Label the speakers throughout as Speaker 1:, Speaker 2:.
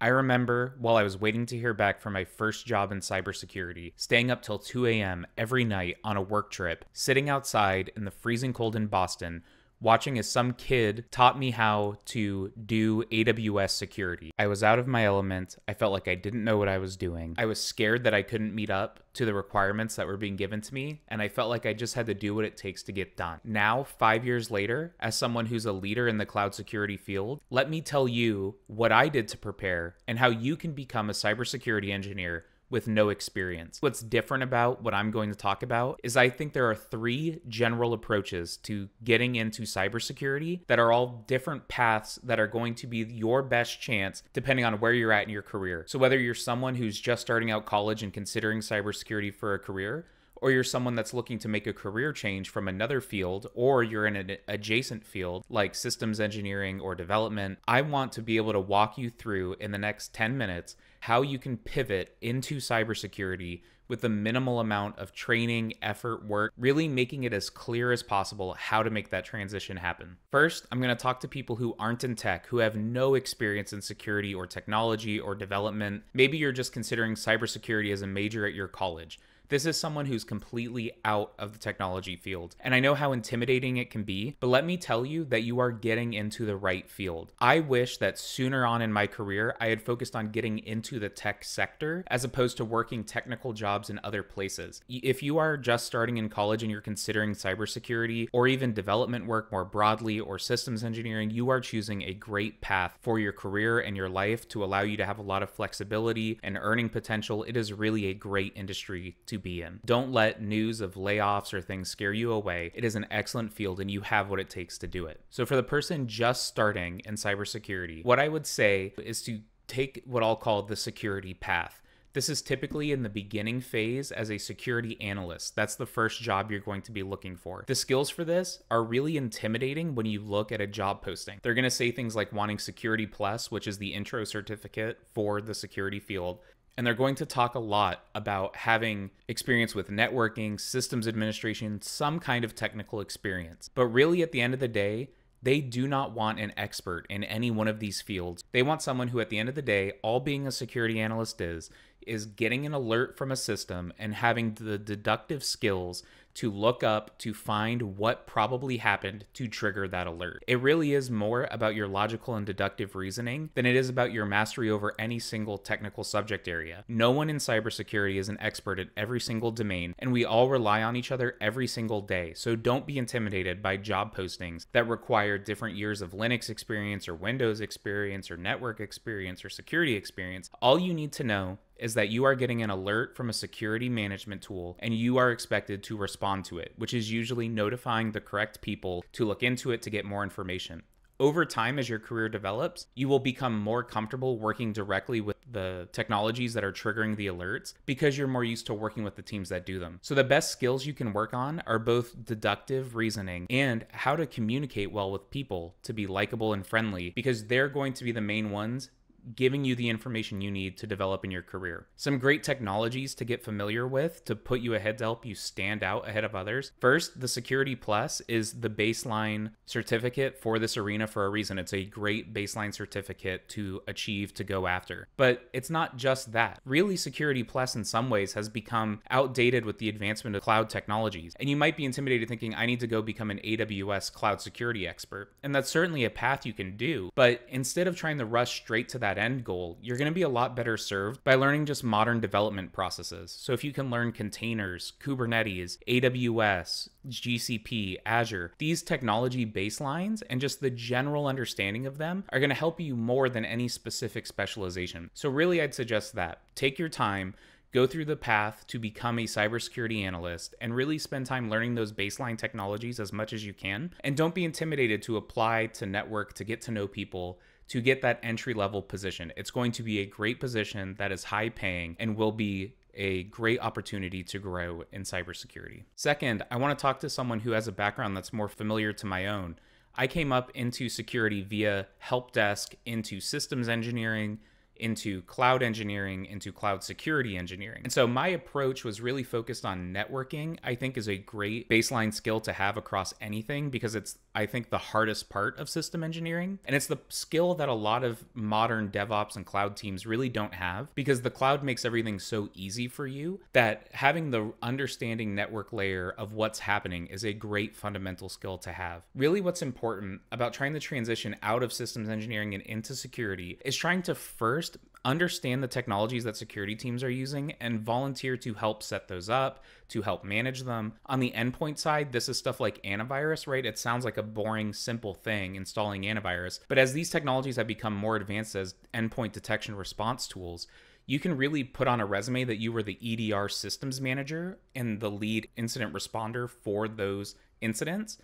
Speaker 1: I remember while I was waiting to hear back from my first job in cybersecurity, staying up till 2 a.m. every night on a work trip, sitting outside in the freezing cold in Boston, watching as some kid taught me how to do AWS security. I was out of my element. I felt like I didn't know what I was doing. I was scared that I couldn't meet up to the requirements that were being given to me, and I felt like I just had to do what it takes to get done. Now, five years later, as someone who's a leader in the cloud security field, let me tell you what I did to prepare and how you can become a cybersecurity engineer with no experience. What's different about what I'm going to talk about is I think there are three general approaches to getting into cybersecurity that are all different paths that are going to be your best chance depending on where you're at in your career. So whether you're someone who's just starting out college and considering cybersecurity for a career, or you're someone that's looking to make a career change from another field, or you're in an adjacent field like systems engineering or development, I want to be able to walk you through in the next 10 minutes how you can pivot into cybersecurity with the minimal amount of training, effort, work, really making it as clear as possible how to make that transition happen. First, I'm going to talk to people who aren't in tech, who have no experience in security or technology or development. Maybe you're just considering cybersecurity as a major at your college. This is someone who's completely out of the technology field. And I know how intimidating it can be, but let me tell you that you are getting into the right field. I wish that sooner on in my career, I had focused on getting into the tech sector as opposed to working technical jobs in other places. If you are just starting in college and you're considering cybersecurity or even development work more broadly or systems engineering, you are choosing a great path for your career and your life to allow you to have a lot of flexibility and earning potential. It is really a great industry to be in. Don't let news of layoffs or things scare you away. It is an excellent field and you have what it takes to do it. So, for the person just starting in cybersecurity, what I would say is to take what I'll call the security path. This is typically in the beginning phase as a security analyst. That's the first job you're going to be looking for. The skills for this are really intimidating when you look at a job posting. They're going to say things like wanting Security Plus, which is the intro certificate for the security field, and they're going to talk a lot about having experience with networking, systems administration, some kind of technical experience. But really, at the end of the day, they do not want an expert in any one of these fields. They want someone who, at the end of the day, all being a security analyst is, is getting an alert from a system and having the deductive skills to look up to find what probably happened to trigger that alert. It really is more about your logical and deductive reasoning than it is about your mastery over any single technical subject area. No one in cybersecurity is an expert at every single domain, and we all rely on each other every single day. So don't be intimidated by job postings that require different years of Linux experience or Windows experience or network experience or security experience. All you need to know is that you are getting an alert from a security management tool and you are expected to respond to it, which is usually notifying the correct people to look into it to get more information. Over time, as your career develops, you will become more comfortable working directly with the technologies that are triggering the alerts because you're more used to working with the teams that do them. So, the best skills you can work on are both deductive reasoning and how to communicate well with people to be likable and friendly because they're going to be the main ones giving you the information you need to develop in your career. Some great technologies to get familiar with to put you ahead to help you stand out ahead of others. First, the Security Plus is the baseline certificate for this arena for a reason. It's a great baseline certificate to achieve to go after. But it's not just that. Really, Security Plus in some ways has become outdated with the advancement of cloud technologies. And you might be intimidated thinking, I need to go become an AWS cloud security expert. And that's certainly a path you can do. But instead of trying to rush straight to that end goal, you're going to be a lot better served by learning just modern development processes. So if you can learn containers, Kubernetes, AWS, GCP, Azure, these technology baselines and just the general understanding of them are going to help you more than any specific specialization. So really I'd suggest that. Take your time, go through the path to become a cybersecurity analyst and really spend time learning those baseline technologies as much as you can. And don't be intimidated to apply to network, to get to know people, to get that entry level position. It's going to be a great position that is high paying and will be a great opportunity to grow in cybersecurity. Second, I want to talk to someone who has a background that's more familiar to my own. I came up into security via help desk, into systems engineering, into cloud engineering, into cloud security engineering. And so my approach was really focused on networking, I think is a great baseline skill to have across anything because it's I think, the hardest part of system engineering. And it's the skill that a lot of modern DevOps and cloud teams really don't have because the cloud makes everything so easy for you that having the understanding network layer of what's happening is a great fundamental skill to have. Really, what's important about trying to transition out of systems engineering and into security is trying to first understand the technologies that security teams are using and volunteer to help set those up, to help manage them. On the endpoint side, this is stuff like antivirus, right? It sounds like a boring, simple thing installing antivirus. But as these technologies have become more advanced as endpoint detection response tools, you can really put on a resume that you were the EDR systems manager and the lead incident responder for those incidents.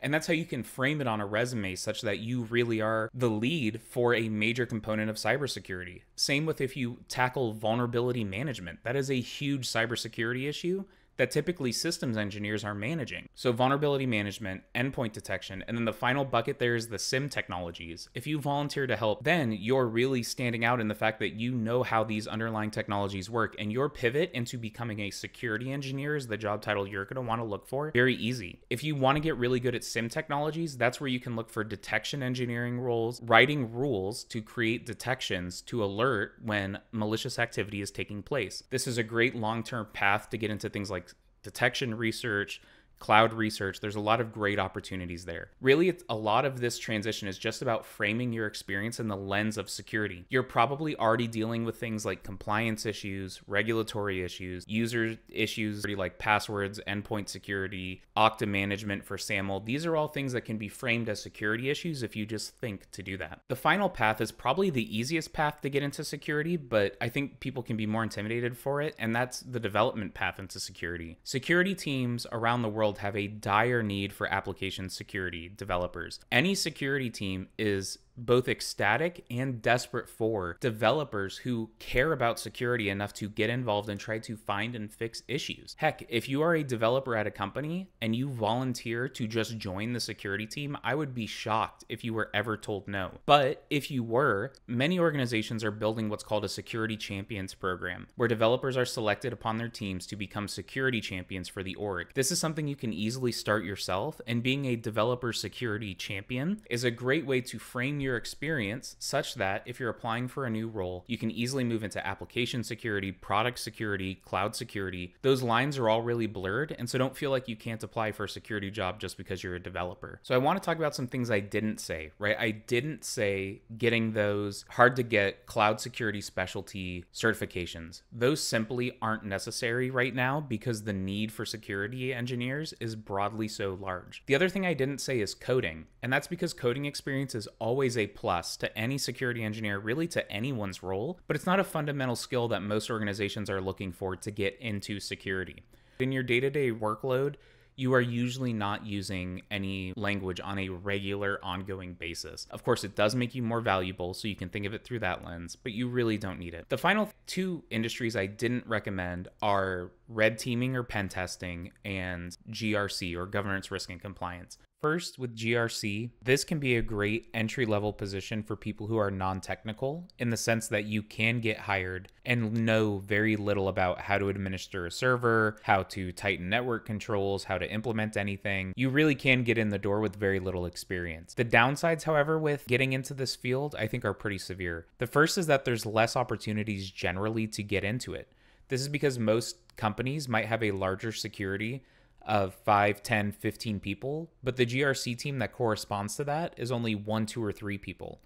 Speaker 1: And that's how you can frame it on a resume such that you really are the lead for a major component of cybersecurity. Same with if you tackle vulnerability management. That is a huge cybersecurity issue that typically systems engineers are managing. So, vulnerability management, endpoint detection, and then the final bucket there is the SIEM technologies. If you volunteer to help, then you're really standing out in the fact that you know how these underlying technologies work, and your pivot into becoming a security engineer is the job title you're going to want to look for. Very easy. If you want to get really good at SIEM technologies, that's where you can look for detection engineering roles, writing rules to create detections to alert when malicious activity is taking place. This is a great long term path to get into things like detection research, cloud research. There's a lot of great opportunities there. Really, a lot of this transition is just about framing your experience in the lens of security. You're probably already dealing with things like compliance issues, regulatory issues, user issues like passwords, endpoint security, Okta management for SAML. These are all things that can be framed as security issues if you just think to do that. The final path is probably the easiest path to get into security, but I think people can be more intimidated for it, and that's the development path into security. Security teams around the world world have a dire need for application security developers. Any security team is both ecstatic and desperate for developers who care about security enough to get involved and try to find and fix issues. Heck, if you are a developer at a company and you volunteer to just join the security team, I would be shocked if you were ever told no. But if you were, many organizations are building what's called a security champions program, where developers are selected upon their teams to become security champions for the org. This is something you can easily start yourself, and being a developer security champion is a great way to frame your experience such that if you're applying for a new role, you can easily move into application security, product security, cloud security. Those lines are all really blurred, and so don't feel like you can't apply for a security job just because you're a developer. So I want to talk about some things I didn't say, right? I didn't say getting those hard to get cloud security specialty certifications. Those simply aren't necessary right now because the need for security engineers is broadly so large. The other thing I didn't say is coding, and that's because coding experience is always a plus to any security engineer, really to anyone's role, but it's not a fundamental skill that most organizations are looking for to get into security. In your day to day workload, you are usually not using any language on a regular, ongoing basis. Of course, it does make you more valuable, so you can think of it through that lens, but you really don't need it. The final two industries I didn't recommend are red teaming or pen testing and GRC or governance, risk, and compliance. First, with GRC, this can be a great entry level position for people who are non technical in the sense that you can get hired and know very little about how to administer a server, how to tighten network controls, how to implement anything. You really can get in the door with very little experience. The downsides, however, with getting into this field, I think are pretty severe. The first is that there's less opportunities generally to get into it. This is because most companies might have a larger security of 5, 10, 15 people, but the GRC team that corresponds to that is only one, two, or three people.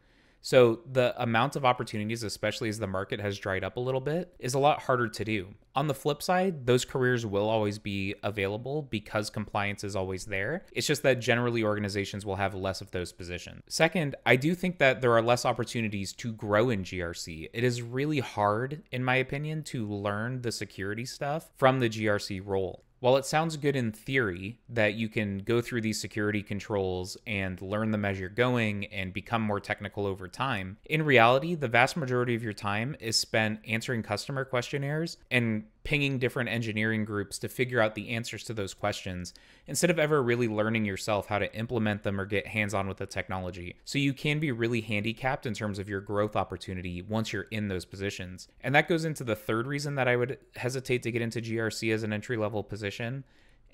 Speaker 1: So the amount of opportunities, especially as the market has dried up a little bit, is a lot harder to do. On the flip side, those careers will always be available because compliance is always there. It's just that generally organizations will have less of those positions. Second, I do think that there are less opportunities to grow in GRC. It is really hard, in my opinion, to learn the security stuff from the GRC role. While it sounds good in theory that you can go through these security controls and learn them as you're going and become more technical over time, in reality, the vast majority of your time is spent answering customer questionnaires and pinging different engineering groups to figure out the answers to those questions instead of ever really learning yourself how to implement them or get hands on with the technology. So you can be really handicapped in terms of your growth opportunity once you're in those positions. And that goes into the third reason that I would hesitate to get into GRC as an entry level position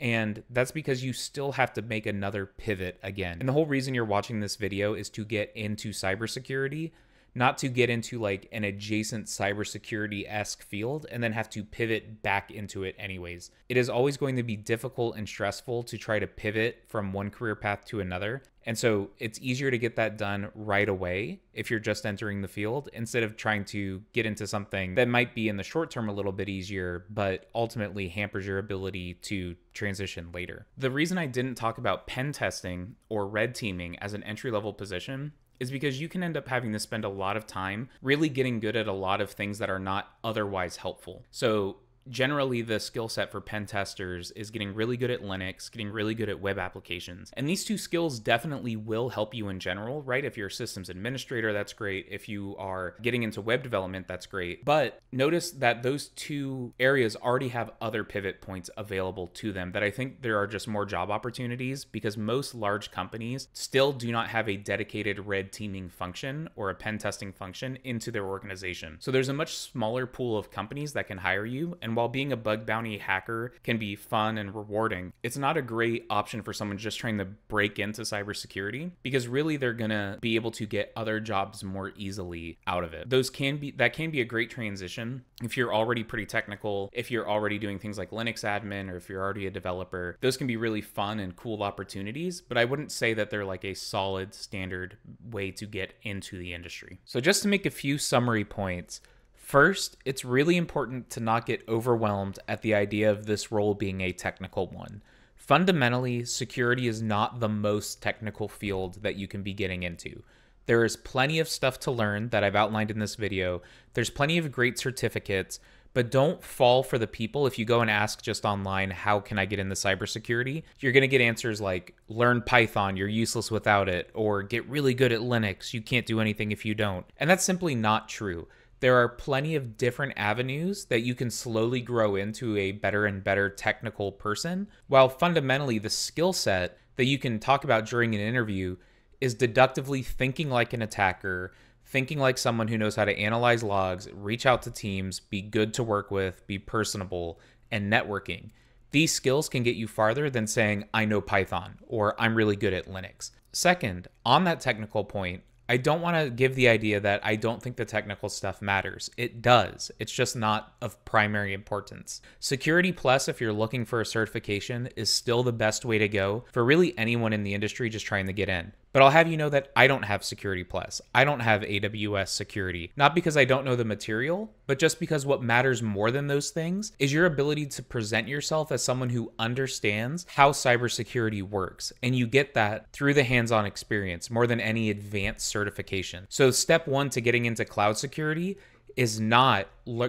Speaker 1: And that's because you still have to make another pivot again. And the whole reason you're watching this video is to get into cybersecurity not to get into like an adjacent cybersecurity esque field and then have to pivot back into it anyways. It is always going to be difficult and stressful to try to pivot from one career path to another. And so it's easier to get that done right away if you're just entering the field instead of trying to get into something that might be in the short term a little bit easier, but ultimately hampers your ability to transition later. The reason I didn't talk about pen testing or red teaming as an entry level position is because you can end up having to spend a lot of time really getting good at a lot of things that are not otherwise helpful. So generally the skill set for pen testers is getting really good at Linux, getting really good at web applications. And these two skills definitely will help you in general, right? If you're a systems administrator, that's great. If you are getting into web development, that's great. But notice that those two areas already have other pivot points available to them that I think there are just more job opportunities because most large companies still do not have a dedicated red teaming function or a pen testing function into their organization. So there's a much smaller pool of companies that can hire you and and while being a bug bounty hacker can be fun and rewarding, it's not a great option for someone just trying to break into cybersecurity because really they're going to be able to get other jobs more easily out of it. Those can be that can be a great transition if you're already pretty technical, if you're already doing things like Linux admin or if you're already a developer. Those can be really fun and cool opportunities, but I wouldn't say that they're like a solid standard way to get into the industry. So just to make a few summary points, First, it's really important to not get overwhelmed at the idea of this role being a technical one. Fundamentally, security is not the most technical field that you can be getting into. There is plenty of stuff to learn that I've outlined in this video. There's plenty of great certificates, but don't fall for the people if you go and ask just online, how can I get into cybersecurity? You're going to get answers like, learn Python, you're useless without it, or get really good at Linux, you can't do anything if you don't. And that's simply not true there are plenty of different avenues that you can slowly grow into a better and better technical person, while fundamentally the skill set that you can talk about during an interview is deductively thinking like an attacker, thinking like someone who knows how to analyze logs, reach out to teams, be good to work with, be personable, and networking. These skills can get you farther than saying, I know Python or I'm really good at Linux. Second, on that technical point, I don't want to give the idea that I don't think the technical stuff matters. It does. It's just not of primary importance. Security Plus, if you're looking for a certification, is still the best way to go for really anyone in the industry just trying to get in. But I'll have you know that I don't have Security Plus. I don't have AWS security. Not because I don't know the material, but just because what matters more than those things is your ability to present yourself as someone who understands how cybersecurity works. And you get that through the hands on experience more than any advanced certification. So, step one to getting into cloud security is not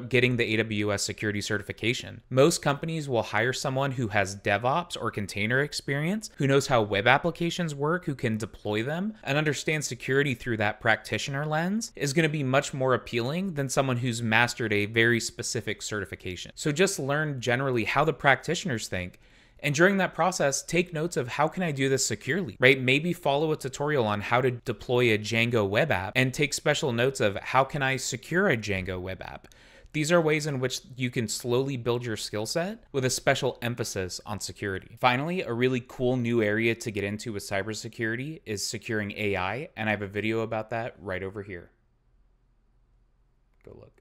Speaker 1: getting the AWS security certification. Most companies will hire someone who has DevOps or container experience, who knows how web applications work, who can deploy them, and understand security through that practitioner lens is going to be much more appealing than someone who's mastered a very specific certification. So just learn generally how the practitioners think and during that process, take notes of how can I do this securely, right? Maybe follow a tutorial on how to deploy a Django web app and take special notes of how can I secure a Django web app. These are ways in which you can slowly build your skill set with a special emphasis on security. Finally, a really cool new area to get into with cybersecurity is securing AI, and I have a video about that right over here. Go look.